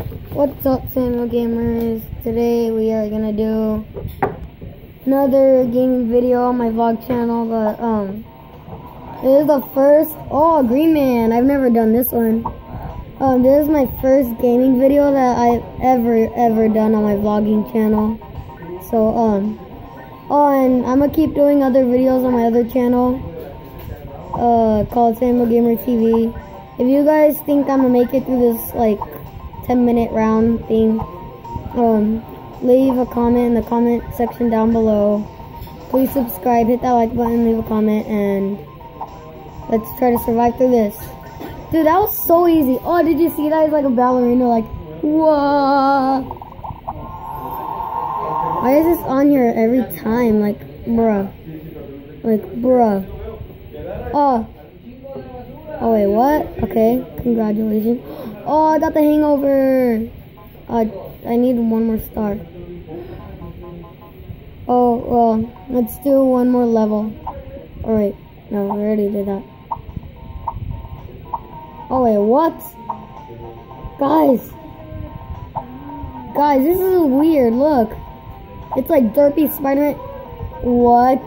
What's up, Samuel Gamers? Today we are gonna do another gaming video on my vlog channel, but um, this is the first. Oh, Green Man! I've never done this one. Um, this is my first gaming video that I've ever ever done on my vlogging channel. So um, oh, and I'm gonna keep doing other videos on my other channel, uh, called Samuel Gamer TV. If you guys think I'm gonna make it through this like 10 minute round thing, um, leave a comment in the comment section down below. Please subscribe, hit that like button, leave a comment, and let's try to survive through this. Dude, that was so easy. Oh, did you see that? It's like a ballerina, like, whoa. Why is this on here every time? Like, bruh. Like, bruh. Oh. Oh, wait, what? Okay, congratulations. Oh, I got the hangover. Uh, I need one more star. Oh, well, let's do one more level. Alright, no, I already did that. Oh, wait, what? Guys. Guys, this is weird, look. It's like Derpy Spider-Man. What?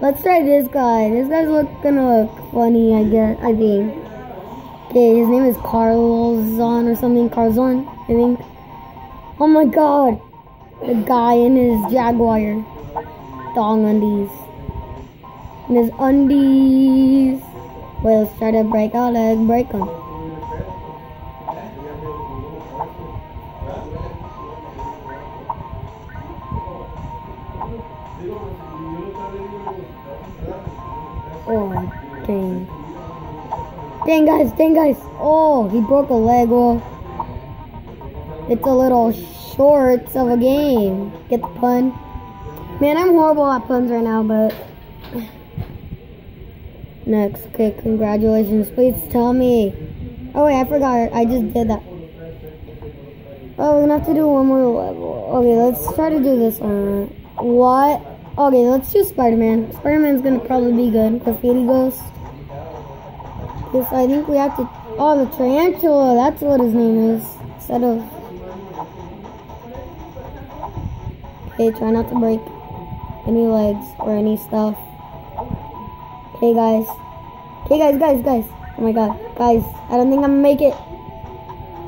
Let's try this guy. This guy's look gonna look funny, I guess. I think. Okay, his name is Carlzon or something. Carzon, I think. Oh my god. The guy in his Jaguar. Thong undies. In his undies. Wait, let's try to break our leg. Break him. Oh, dang. Dang, guys, dang, guys. Oh, he broke a leg. Well, it's a little short of a game. Get the pun? Man, I'm horrible at puns right now, but... Next. Okay, congratulations. Please tell me. Oh, wait, I forgot. I just did that. Oh, we're gonna have to do one more level. Okay, let's try to do this one. What? Okay, let's do Spider-Man. Spider-Man's gonna probably be good. Graffiti Ghost. Yes, I think we have to... Oh, the Tarantula. That's what his name is. Instead of... Okay, try not to break any legs or any stuff. Okay, guys. Okay, guys, guys, guys. Oh my god. Guys, I don't think I'm gonna make it.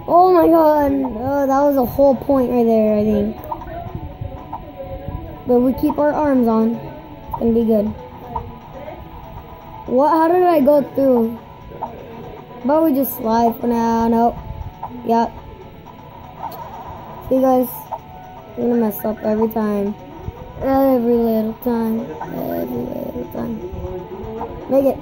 Oh my god. Oh, that was a whole point right there, I think. But we keep our arms on. It's gonna be good. What? How did I go through? But we just slide for now. Nope. Yep. See, guys. I'm gonna mess up every time. Every little time. Every little time. Make it.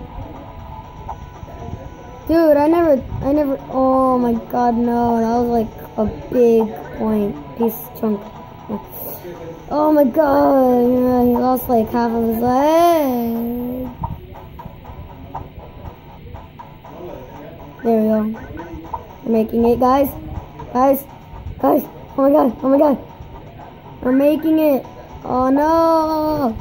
Dude, I never, I never, oh my god, no. That was like a big point. Piece chunk. Oh my god, he lost like half of his leg. There we go. We're making it, guys. Guys. Guys. Oh my god. Oh my god. We're making it. Oh no.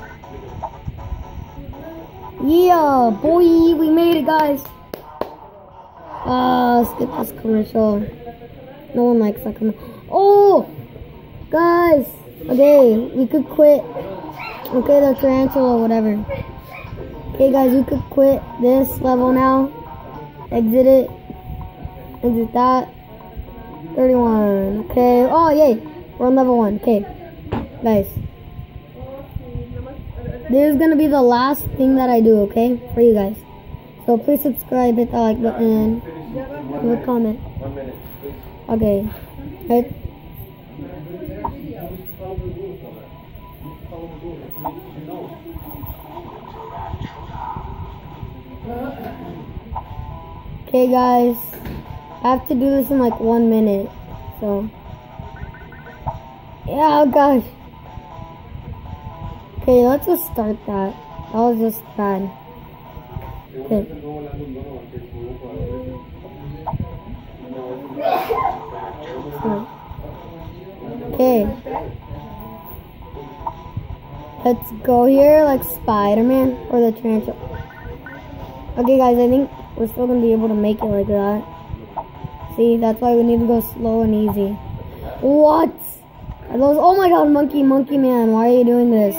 Yeah, boy. We made it, guys. Ah, uh, skip this commercial. No one likes that commercial. Oh! Guys. Okay, we could quit. Okay, the tarantula or whatever. Okay, guys, we could quit this level now. Exit it. Exit that. 31. Okay. Oh, yay. We're on level 1. Okay. Guys. This is going to be the last thing that I do, okay? For you guys. So please subscribe, hit that like button, leave a comment. Okay. Right. Okay guys, I have to do this in like one minute, so. Yeah, oh gosh. Okay, let's just start that. That was just bad. Okay. Okay. Let's go here like Spider-Man or the tarantula. Okay guys, I think we're still gonna be able to make it like that. See, that's why we need to go slow and easy. What? Are those? Oh my god, monkey, monkey man, why are you doing this?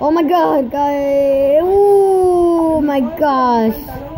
Oh my god, guy. Oh my gosh.